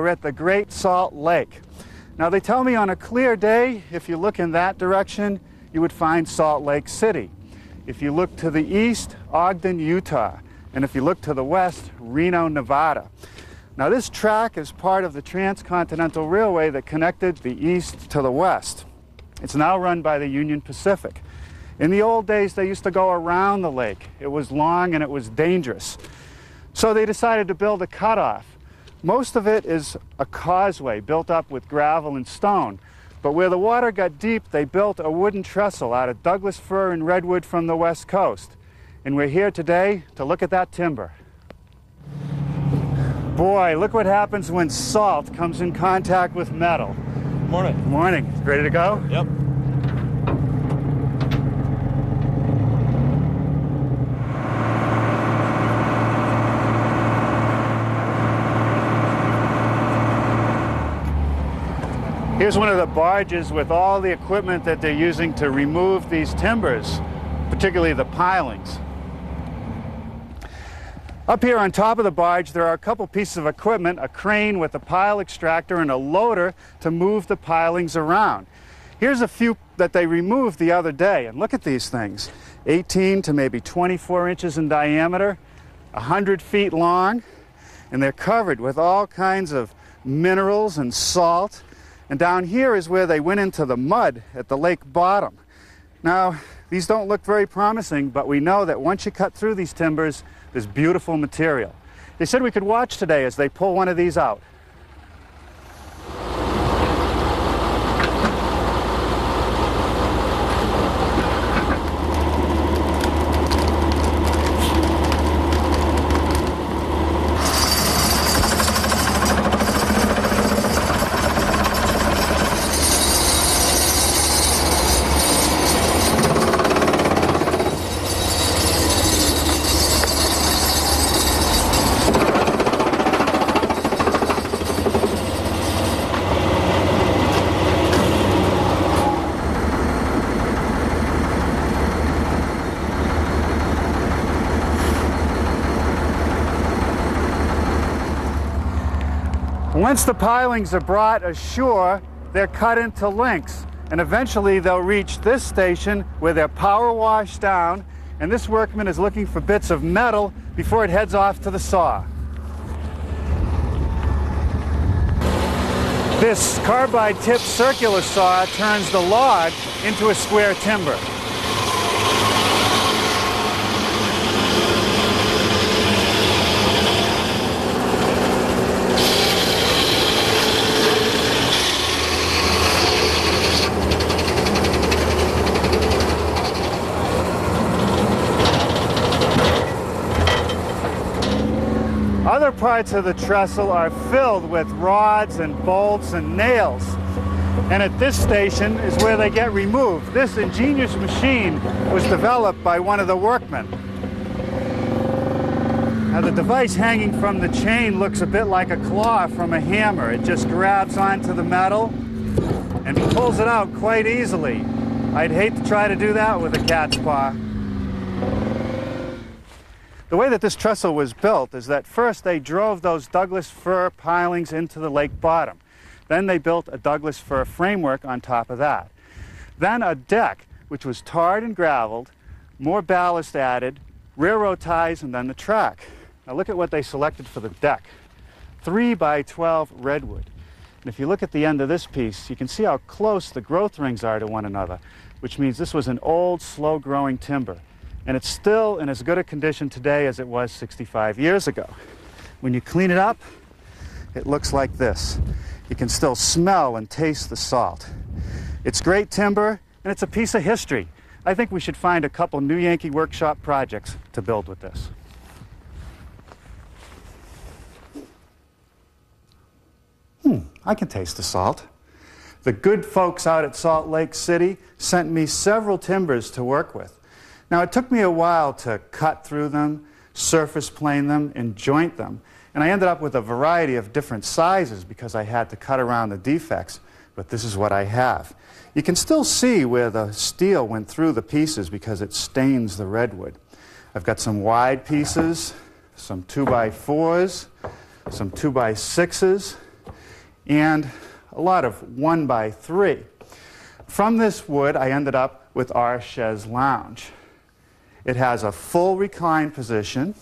We're at the Great Salt Lake. Now, they tell me on a clear day, if you look in that direction, you would find Salt Lake City. If you look to the east, Ogden, Utah. And if you look to the west, Reno, Nevada. Now, this track is part of the Transcontinental Railway that connected the east to the west. It's now run by the Union Pacific. In the old days, they used to go around the lake. It was long and it was dangerous. So they decided to build a cutoff. Most of it is a causeway built up with gravel and stone. But where the water got deep, they built a wooden trestle out of Douglas fir and redwood from the west coast. And we're here today to look at that timber. Boy, look what happens when salt comes in contact with metal. Morning. Morning. Ready to go? Yep. Here's one of the barges with all the equipment that they're using to remove these timbers, particularly the pilings. Up here on top of the barge, there are a couple pieces of equipment, a crane with a pile extractor and a loader to move the pilings around. Here's a few that they removed the other day, and look at these things. 18 to maybe 24 inches in diameter, 100 feet long, and they're covered with all kinds of minerals and salt. And down here is where they went into the mud at the lake bottom. Now, these don't look very promising, but we know that once you cut through these timbers, there's beautiful material. They said we could watch today as they pull one of these out. Once the pilings are brought ashore, they're cut into lengths, and eventually they'll reach this station where they're power washed down, and this workman is looking for bits of metal before it heads off to the saw. This carbide tip circular saw turns the log into a square timber. Other parts of the trestle are filled with rods and bolts and nails. And at this station is where they get removed. This ingenious machine was developed by one of the workmen. Now the device hanging from the chain looks a bit like a claw from a hammer. It just grabs onto the metal and pulls it out quite easily. I'd hate to try to do that with a cat's paw. The way that this trestle was built is that first they drove those Douglas fir pilings into the lake bottom. Then they built a Douglas fir framework on top of that. Then a deck, which was tarred and graveled, more ballast added, railroad ties, and then the track. Now look at what they selected for the deck. 3 by 12 redwood. And if you look at the end of this piece, you can see how close the growth rings are to one another, which means this was an old, slow-growing timber and it's still in as good a condition today as it was 65 years ago. When you clean it up, it looks like this. You can still smell and taste the salt. It's great timber, and it's a piece of history. I think we should find a couple New Yankee Workshop projects to build with this. Hmm, I can taste the salt. The good folks out at Salt Lake City sent me several timbers to work with. Now, it took me a while to cut through them, surface plane them, and joint them. And I ended up with a variety of different sizes because I had to cut around the defects, but this is what I have. You can still see where the steel went through the pieces because it stains the redwood. I've got some wide pieces, some 2 by 4s some 2 by 6s and a lot of one by three. From this wood, I ended up with our chaise lounge. It has a full recline position.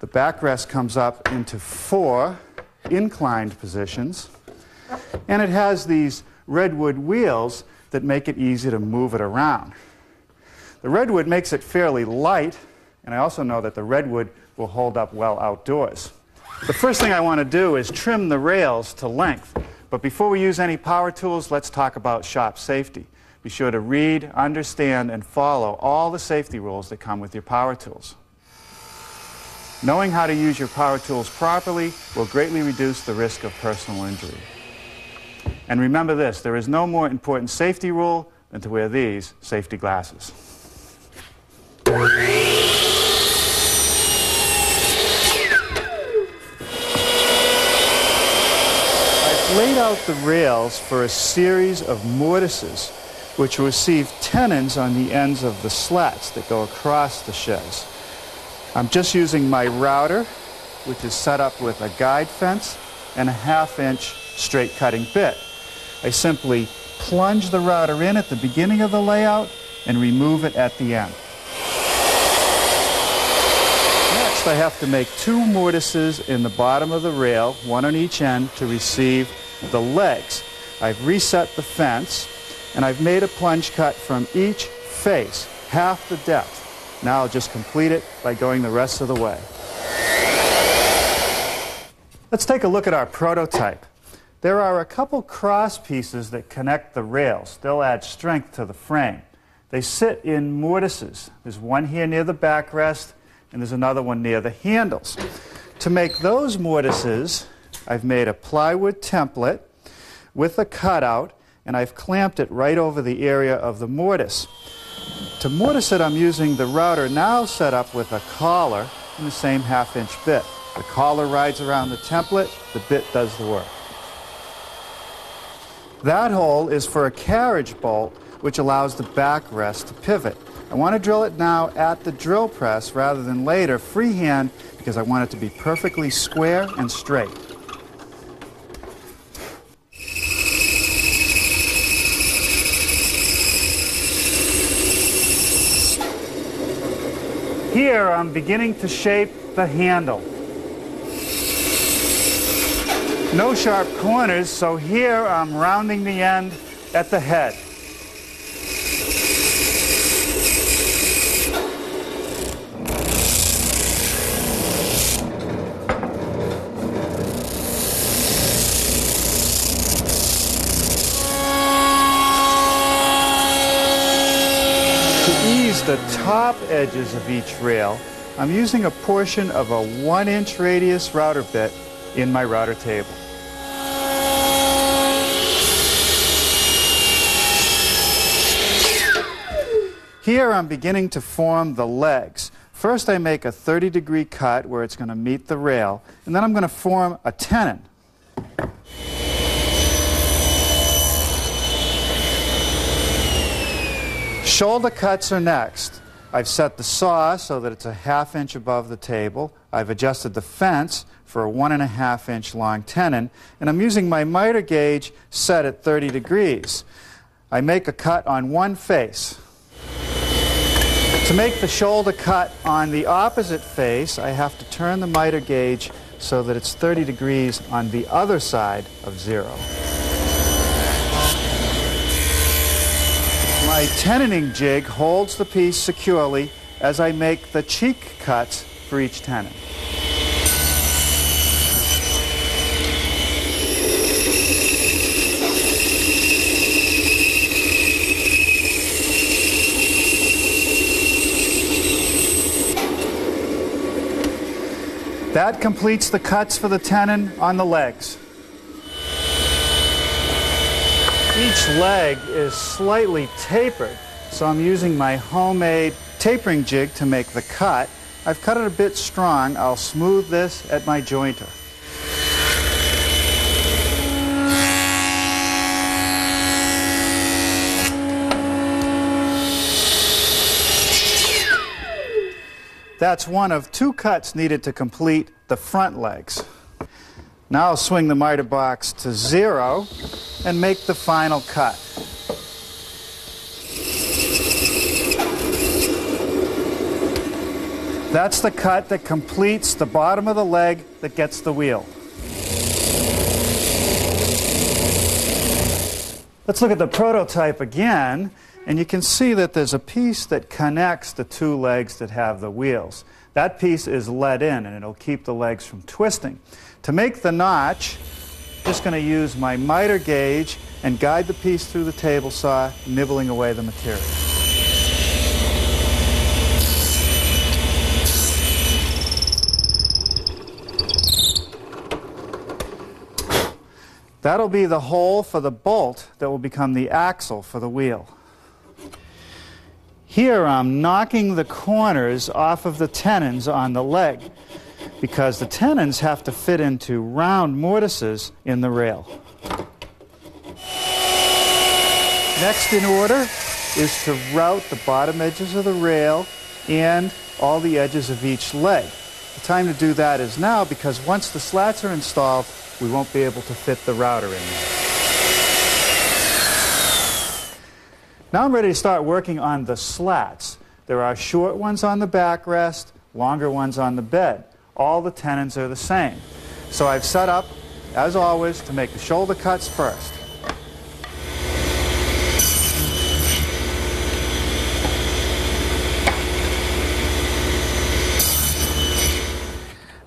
The backrest comes up into four inclined positions. And it has these redwood wheels that make it easy to move it around. The redwood makes it fairly light, and I also know that the redwood will hold up well outdoors. The first thing I want to do is trim the rails to length. But before we use any power tools, let's talk about shop safety. Be sure to read, understand, and follow all the safety rules that come with your power tools. Knowing how to use your power tools properly will greatly reduce the risk of personal injury. And remember this, there is no more important safety rule than to wear these safety glasses. I've laid out the rails for a series of mortises which receive tenons on the ends of the slats that go across the chaise. I'm just using my router, which is set up with a guide fence and a half inch straight cutting bit. I simply plunge the router in at the beginning of the layout and remove it at the end. Next, I have to make two mortises in the bottom of the rail, one on each end, to receive the legs. I've reset the fence, and I've made a plunge cut from each face, half the depth. Now I'll just complete it by going the rest of the way. Let's take a look at our prototype. There are a couple cross pieces that connect the rails. They'll add strength to the frame. They sit in mortises. There's one here near the backrest, and there's another one near the handles. To make those mortises, I've made a plywood template with a cutout, and I've clamped it right over the area of the mortise. To mortise it, I'm using the router now set up with a collar and the same half-inch bit. The collar rides around the template, the bit does the work. That hole is for a carriage bolt, which allows the backrest to pivot. I want to drill it now at the drill press rather than later freehand because I want it to be perfectly square and straight. Here I'm beginning to shape the handle. No sharp corners, so here I'm rounding the end at the head. The top edges of each rail, I'm using a portion of a one inch radius router bit in my router table. Here I'm beginning to form the legs. First I make a 30 degree cut where it's going to meet the rail, and then I'm going to form a tenon. Shoulder cuts are next. I've set the saw so that it's a half inch above the table. I've adjusted the fence for a one and a half inch long tenon, and I'm using my miter gauge set at 30 degrees. I make a cut on one face. To make the shoulder cut on the opposite face, I have to turn the miter gauge so that it's 30 degrees on the other side of zero. My tenoning jig holds the piece securely as I make the cheek cuts for each tenon. That completes the cuts for the tenon on the legs. Each leg is slightly tapered, so I'm using my homemade tapering jig to make the cut. I've cut it a bit strong. I'll smooth this at my jointer. That's one of two cuts needed to complete the front legs. Now I'll swing the miter box to zero and make the final cut. That's the cut that completes the bottom of the leg that gets the wheel. Let's look at the prototype again, and you can see that there's a piece that connects the two legs that have the wheels. That piece is let in, and it'll keep the legs from twisting. To make the notch, I'm just going to use my miter gauge and guide the piece through the table saw, nibbling away the material. That'll be the hole for the bolt that will become the axle for the wheel. Here I'm knocking the corners off of the tenons on the leg because the tenons have to fit into round mortises in the rail. Next in order is to route the bottom edges of the rail and all the edges of each leg. The time to do that is now because once the slats are installed, we won't be able to fit the router in there. Now I'm ready to start working on the slats. There are short ones on the backrest, longer ones on the bed. All the tenons are the same. So I've set up, as always, to make the shoulder cuts first.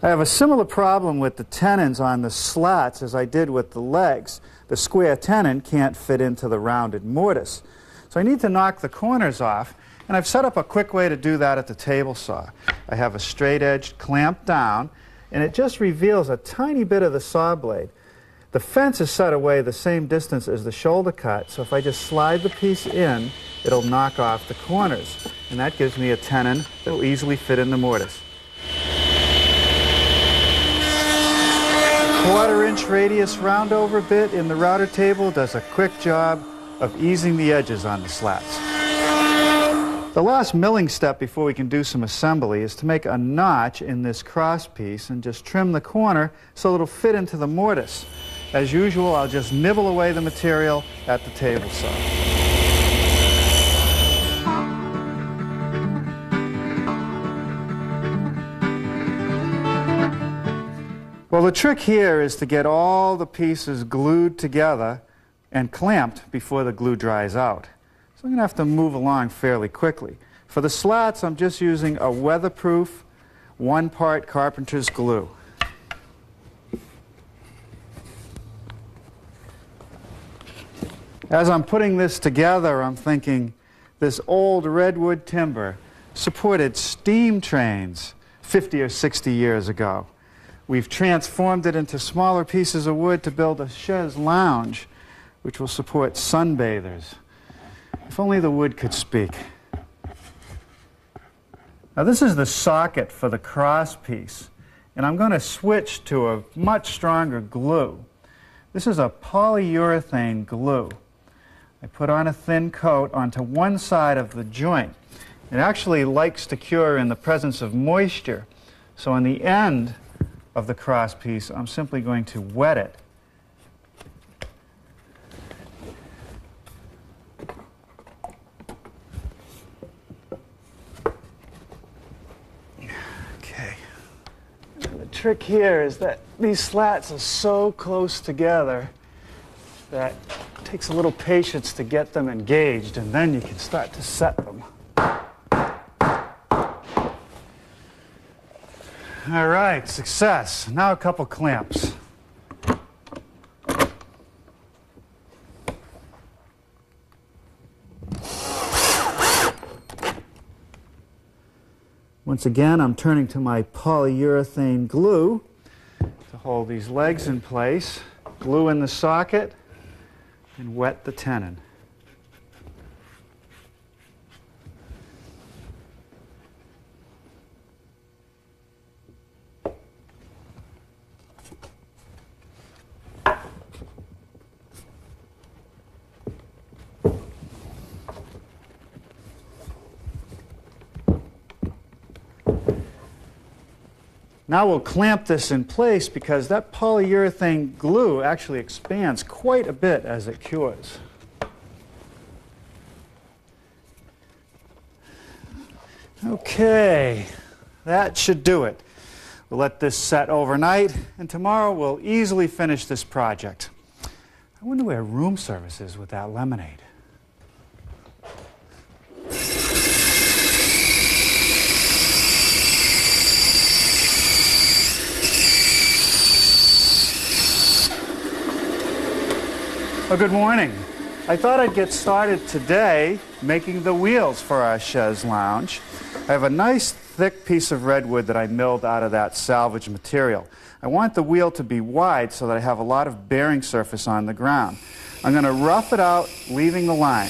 I have a similar problem with the tenons on the slats as I did with the legs. The square tenon can't fit into the rounded mortise. So I need to knock the corners off, and I've set up a quick way to do that at the table saw. I have a straight edge clamped down, and it just reveals a tiny bit of the saw blade. The fence is set away the same distance as the shoulder cut, so if I just slide the piece in, it'll knock off the corners. And that gives me a tenon that will easily fit in the mortise. quarter inch radius roundover bit in the router table does a quick job of easing the edges on the slats. The last milling step before we can do some assembly is to make a notch in this cross piece and just trim the corner so it'll fit into the mortise. As usual, I'll just nibble away the material at the table saw. Well, the trick here is to get all the pieces glued together and clamped before the glue dries out. So I'm going to have to move along fairly quickly. For the slats, I'm just using a weatherproof one-part carpenter's glue. As I'm putting this together, I'm thinking this old redwood timber supported steam trains 50 or 60 years ago. We've transformed it into smaller pieces of wood to build a chaise lounge, which will support sunbathers. If only the wood could speak. Now this is the socket for the cross piece, and I'm going to switch to a much stronger glue. This is a polyurethane glue. I put on a thin coat onto one side of the joint. It actually likes to cure in the presence of moisture. So on the end, of the cross piece, I'm simply going to wet it. Okay. And the trick here is that these slats are so close together that it takes a little patience to get them engaged, and then you can start to set them. All right, success. Now a couple clamps. Once again, I'm turning to my polyurethane glue to hold these legs in place, glue in the socket, and wet the tenon. Now we'll clamp this in place because that polyurethane glue actually expands quite a bit as it cures. Okay, that should do it. We'll let this set overnight, and tomorrow we'll easily finish this project. I wonder where room service is with that lemonade. Well, good morning. I thought I'd get started today making the wheels for our chaise lounge. I have a nice thick piece of redwood that I milled out of that salvage material. I want the wheel to be wide so that I have a lot of bearing surface on the ground. I'm going to rough it out, leaving the line.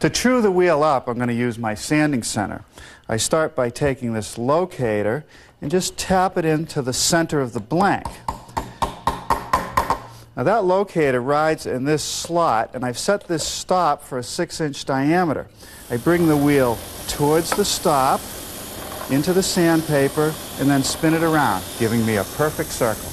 To true the wheel up, I'm going to use my sanding center. I start by taking this locator and just tap it into the center of the blank. Now that locator rides in this slot, and I've set this stop for a 6-inch diameter. I bring the wheel towards the stop, into the sandpaper, and then spin it around, giving me a perfect circle.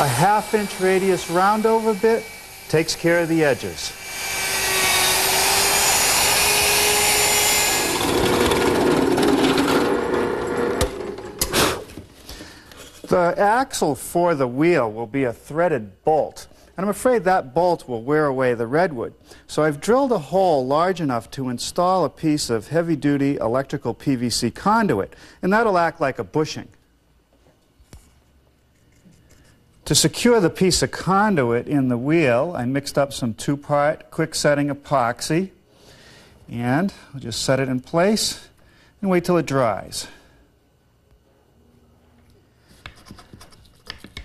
A half inch radius roundover bit takes care of the edges. The axle for the wheel will be a threaded bolt, and I'm afraid that bolt will wear away the redwood. So I've drilled a hole large enough to install a piece of heavy-duty electrical PVC conduit, and that'll act like a bushing. To secure the piece of conduit in the wheel, I mixed up some two-part quick-setting epoxy, and I'll just set it in place and wait till it dries.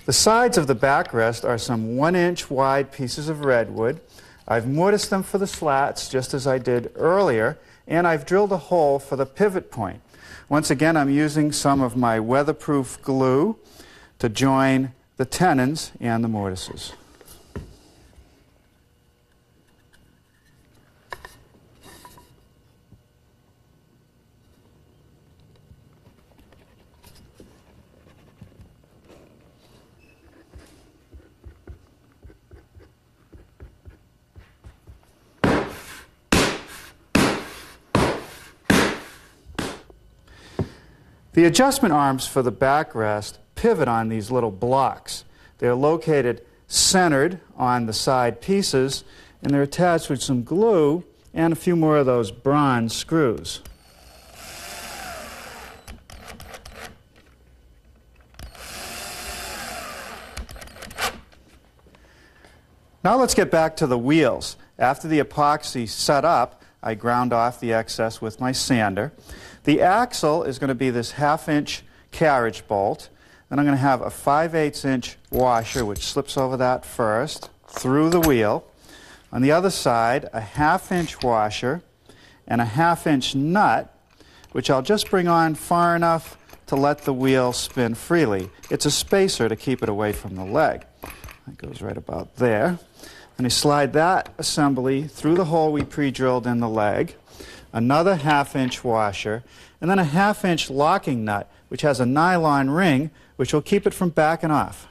The sides of the backrest are some one-inch wide pieces of redwood. I've mortised them for the slats, just as I did earlier, and I've drilled a hole for the pivot point. Once again, I'm using some of my weatherproof glue to join the tenons and the mortises. The adjustment arms for the backrest pivot on these little blocks. They're located centered on the side pieces, and they're attached with some glue and a few more of those bronze screws. Now let's get back to the wheels. After the epoxy set up, I ground off the excess with my sander. The axle is going to be this half inch carriage bolt. Then I'm going to have a 5 8 inch washer which slips over that first through the wheel. On the other side, a half inch washer and a half inch nut which I'll just bring on far enough to let the wheel spin freely. It's a spacer to keep it away from the leg. That goes right about there. And I slide that assembly through the hole we pre-drilled in the leg, another half inch washer, and then a half inch locking nut which has a nylon ring which will keep it from backing off.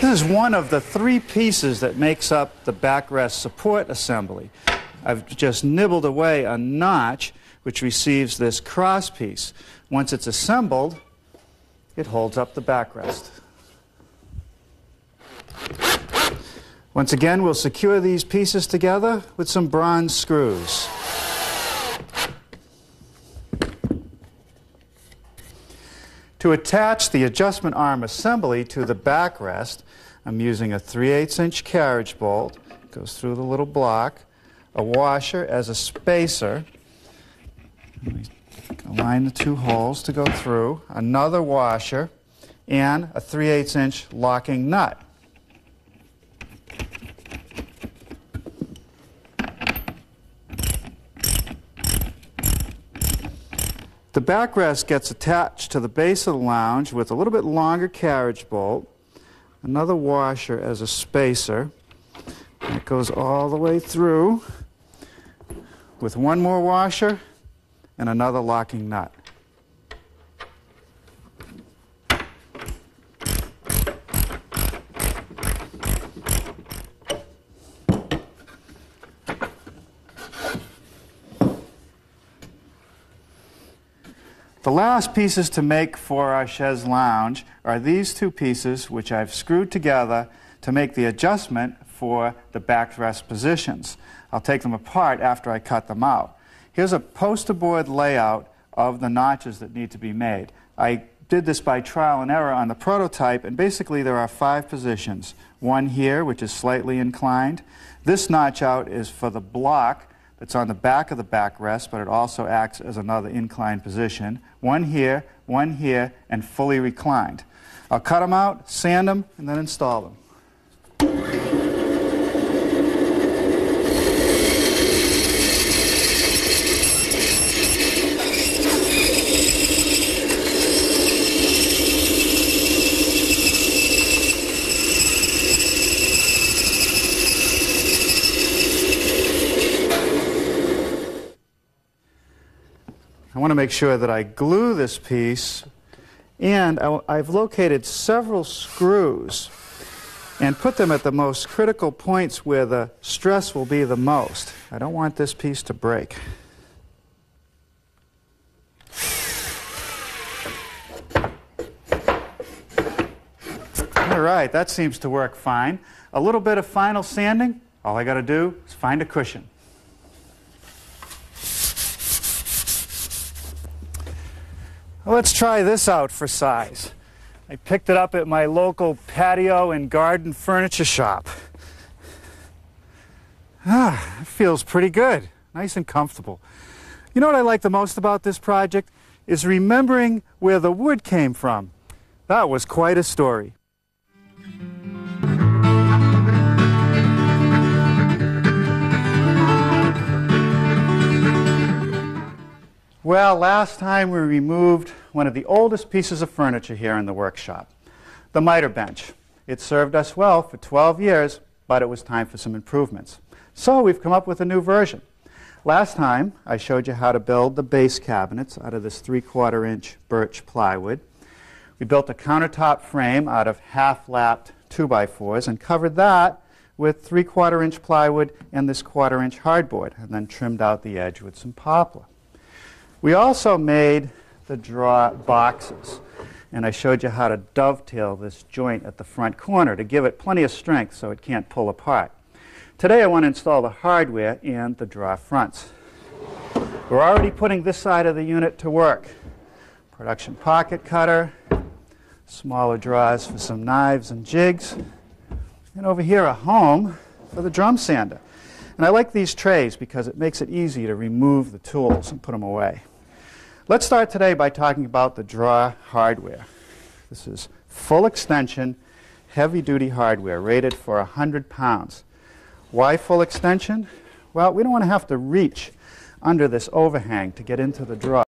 This is one of the three pieces that makes up the backrest support assembly. I've just nibbled away a notch which receives this cross piece. Once it's assembled, it holds up the backrest. Once again, we'll secure these pieces together with some bronze screws. To attach the adjustment arm assembly to the backrest, I'm using a 3 8 inch carriage bolt, goes through the little block, a washer as a spacer. Align the two holes to go through, another washer, and a 3 8 inch locking nut. The backrest gets attached to the base of the lounge with a little bit longer carriage bolt, another washer as a spacer. It goes all the way through with one more washer and another locking nut. The last pieces to make for our chaise lounge are these two pieces which I've screwed together to make the adjustment for the backrest positions. I'll take them apart after I cut them out. Here's a poster board layout of the notches that need to be made. I did this by trial and error on the prototype, and basically there are five positions. One here, which is slightly inclined. This notch out is for the block that's on the back of the backrest, but it also acts as another inclined position. One here, one here, and fully reclined. I'll cut them out, sand them, and then install them. Want to make sure that I glue this piece and I've located several screws and put them at the most critical points where the stress will be the most. I don't want this piece to break. All right, that seems to work fine. A little bit of final sanding, all I got to do is find a cushion. Let's try this out for size. I picked it up at my local patio and garden furniture shop. Ah, it feels pretty good. Nice and comfortable. You know what I like the most about this project? Is remembering where the wood came from. That was quite a story. Well, last time we removed one of the oldest pieces of furniture here in the workshop, the miter bench. It served us well for 12 years, but it was time for some improvements. So we've come up with a new version. Last time I showed you how to build the base cabinets out of this 3 quarter inch birch plywood. We built a countertop frame out of half lapped 2x4s and covered that with 3 quarter inch plywood and this quarter inch hardboard and then trimmed out the edge with some poplar. We also made the draw boxes. And I showed you how to dovetail this joint at the front corner to give it plenty of strength so it can't pull apart. Today I want to install the hardware and the draw fronts. We're already putting this side of the unit to work. Production pocket cutter, smaller drawers for some knives and jigs, and over here a home for the drum sander. And I like these trays because it makes it easy to remove the tools and put them away. Let's start today by talking about the draw hardware. This is full extension, heavy duty hardware rated for 100 pounds. Why full extension? Well, we don't want to have to reach under this overhang to get into the draw.